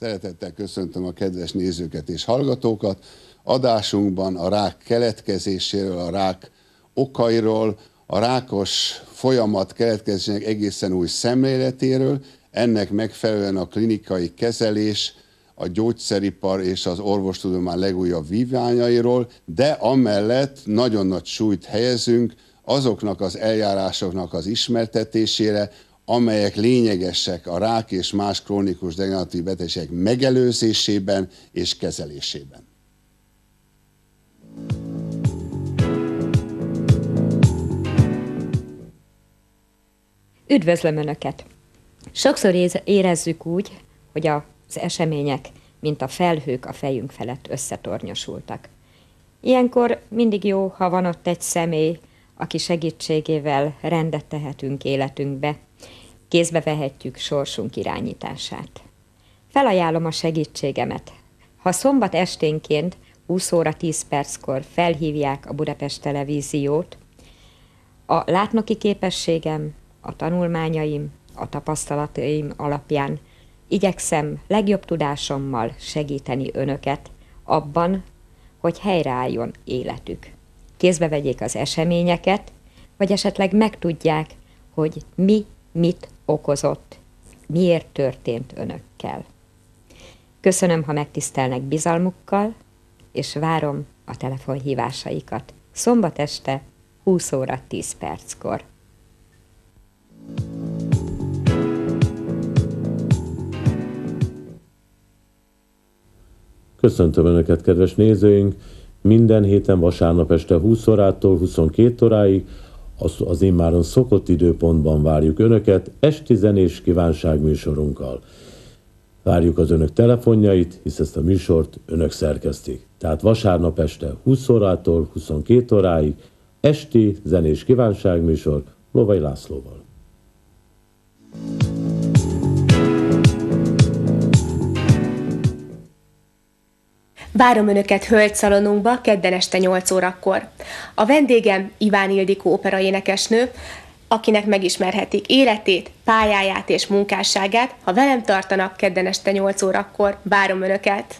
Szeretettel köszöntöm a kedves nézőket és hallgatókat. Adásunkban a rák keletkezéséről, a rák okairól, a rákos folyamat keletkezésének egészen új szemléletéről, ennek megfelelően a klinikai kezelés, a gyógyszeripar és az orvostudomány legújabb víványairól, de amellett nagyon nagy súlyt helyezünk azoknak az eljárásoknak az ismertetésére, amelyek lényegesek a rák és más krónikus degeneratív betegségek megelőzésében és kezelésében. Üdvözlöm Önöket! Sokszor érezzük úgy, hogy az események, mint a felhők a fejünk felett összetornyosultak. Ilyenkor mindig jó, ha van ott egy személy, aki segítségével rendet tehetünk életünkbe, kézbe vehetjük sorsunk irányítását. Felajánlom a segítségemet. Ha szombat esténként 20 óra 10 perckor felhívják a Budapest televíziót, a látnoki képességem, a tanulmányaim, a tapasztalataim alapján igyekszem legjobb tudásommal segíteni önöket abban, hogy helyreálljon életük. Kézbe vegyék az eseményeket, vagy esetleg megtudják, hogy mi mit okozott, miért történt önökkel. Köszönöm, ha megtisztelnek bizalmukkal, és várom a telefonhívásaikat. Szombat este 20 óra 10 perckor. Köszöntöm Önöket, kedves nézőink! Minden héten vasárnap este 20 órától 22 óráig az, az immáron szokott időpontban várjuk Önöket esti zenés kívánságműsorunkkal. Várjuk az Önök telefonjait, hisz ezt a műsort Önök szerkesztik. Tehát vasárnap este 20 órától 22 óráig esti zenés kívánságműsor Lovai Lászlóval. Várom Önöket hölgyszalonunkba kedden este 8 órakor. A vendégem Iván Ildikó operaénekesnő, akinek megismerhetik életét, pályáját és munkásságát. Ha velem tartanak kedden este 8 órakor, várom Önöket!